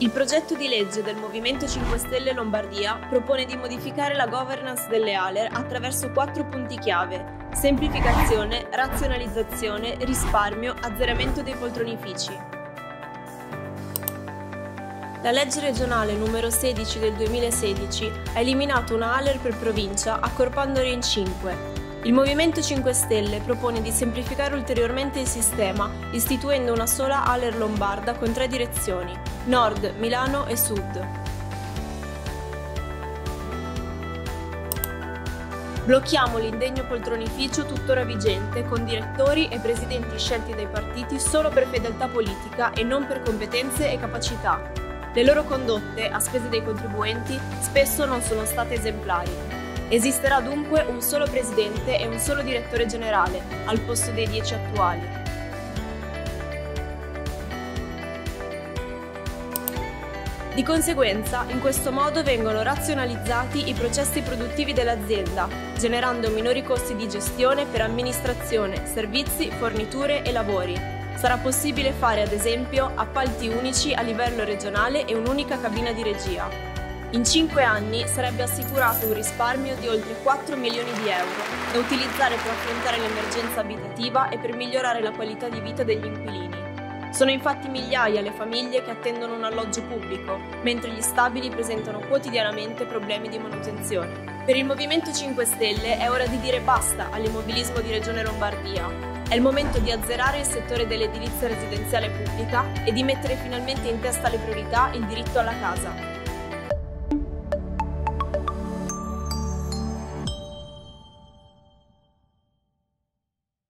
Il progetto di legge del Movimento 5 Stelle Lombardia propone di modificare la governance delle ALER attraverso quattro punti chiave: semplificazione, razionalizzazione, risparmio, azzeramento dei poltronifici. La legge regionale numero 16 del 2016 ha eliminato una ALER per provincia accorpandole in 5, il Movimento 5 Stelle propone di semplificare ulteriormente il sistema istituendo una sola Aler Lombarda con tre direzioni, Nord, Milano e Sud. Blocchiamo l'indegno poltronificio tuttora vigente con direttori e presidenti scelti dai partiti solo per fedeltà politica e non per competenze e capacità. Le loro condotte, a spese dei contribuenti, spesso non sono state esemplari. Esisterà dunque un solo presidente e un solo direttore generale, al posto dei dieci attuali. Di conseguenza, in questo modo vengono razionalizzati i processi produttivi dell'azienda, generando minori costi di gestione per amministrazione, servizi, forniture e lavori. Sarà possibile fare ad esempio appalti unici a livello regionale e un'unica cabina di regia. In cinque anni sarebbe assicurato un risparmio di oltre 4 milioni di euro da utilizzare per affrontare l'emergenza abitativa e per migliorare la qualità di vita degli inquilini. Sono infatti migliaia le famiglie che attendono un alloggio pubblico, mentre gli stabili presentano quotidianamente problemi di manutenzione. Per il Movimento 5 Stelle è ora di dire basta all'immobilismo di Regione Lombardia. È il momento di azzerare il settore dell'edilizia residenziale pubblica e di mettere finalmente in testa alle priorità il diritto alla casa.